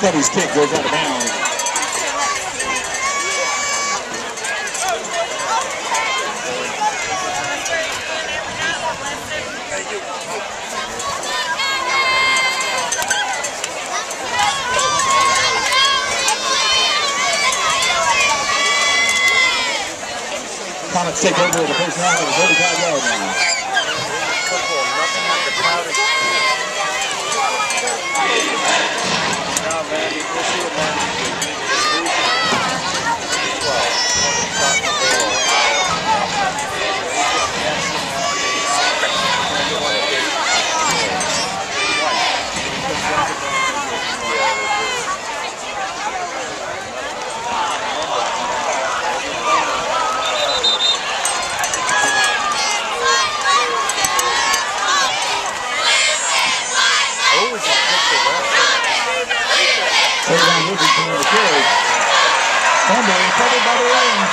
Cuddy's kick goes out of bounds. Comets take over the first round of the 35 yard line. Fumble, recovered by the Ravens.